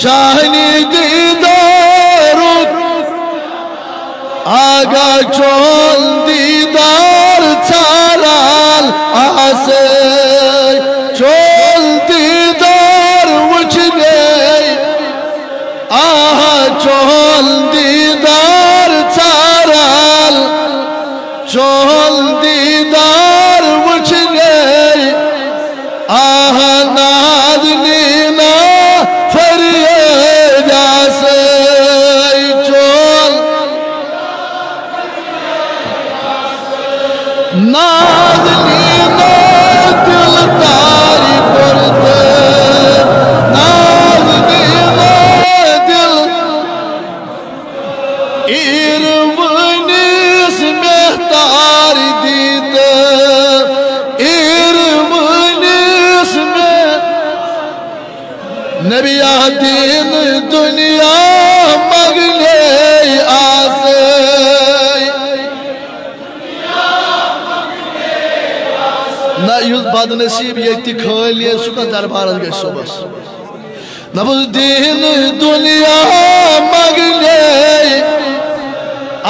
شاہنی دیدار آگا چول دیدار چارال آسے بد نصیب ییٚتہِ خٲلی سُہ کتھ دربارس گژھِ صبحس نبض دین دنیا مگلے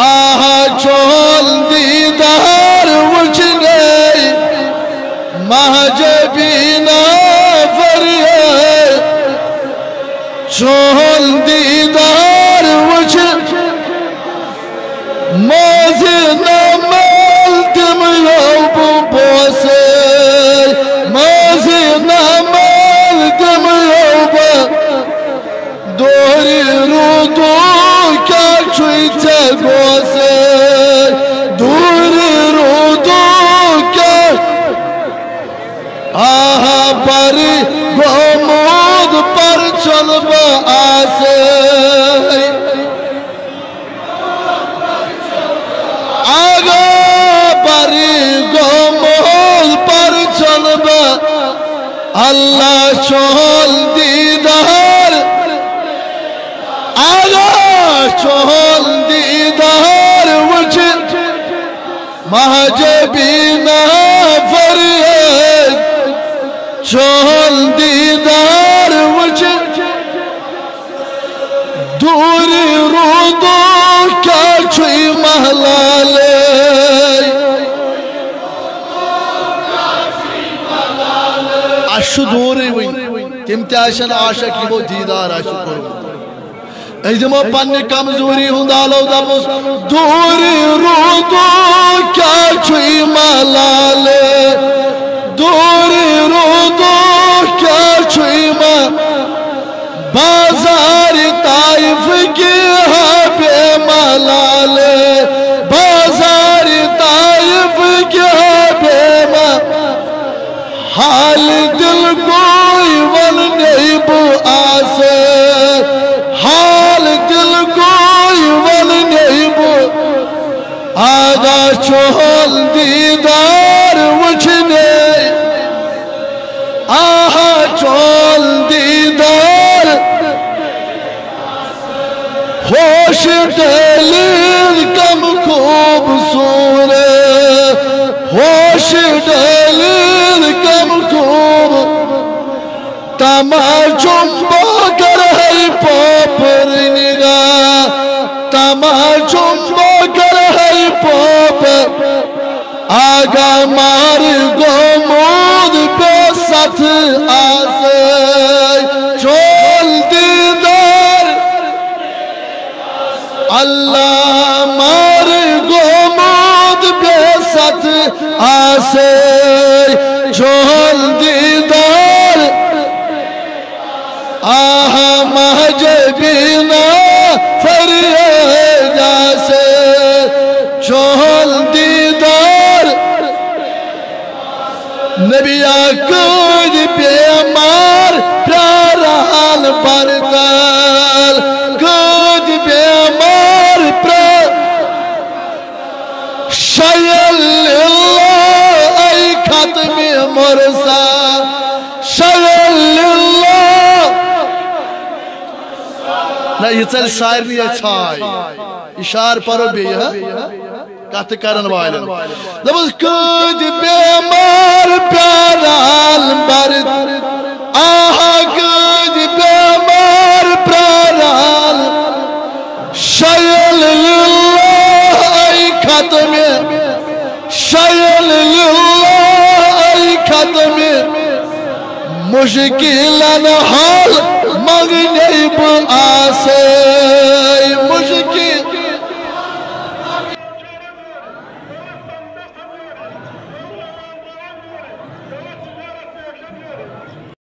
آہا چول دیدار چھوئی تے گوسے دوری رو دو آہا پری گومود پر چلب آسے۔ آگا پری گومود پر چلب اللہ چول مہجبینا فریاد چول دیدار وچن دوری رودو کیا چھوئی محلالے اشو دوری وین تم تیاشن آشک یمو دیدار آشو کرو ایدمو پنی کمزوری ہوں ہندالو دبوس دوری رودو کیا چھوئی محلالے دوری رودو کیا چھوئی محلالے بازار طائف کی حبے ہاں ملالے بازار طائف کی حبے ہاں ملالے حال دل آگا چول دیدار وچھنے آہا چول دیدار ہوش دلیل کم خوبصورت ہوش دلیل کم خوب تماچم باگر آگا مار گومود پہ ست آسے۔ چول دیدار۔ اللہ مار گومود پہ ست آسے۔ چول دیدار۔ آہا مہجبینا نبی آکود بیمار پرارال بردال کود بیمار پر شیل اللہ، ای ختم مرسا۔ شیل اللہ۔ نا یہ چل سارنی اچھائی اشار پرو بھی ہے کت کرن والے لبس کود بیمار پیارا المرد آہا کود بیمار پیارا شیل للہ ای ختم شیل للہ ای ختم مشکلن حال مغنیب آسیم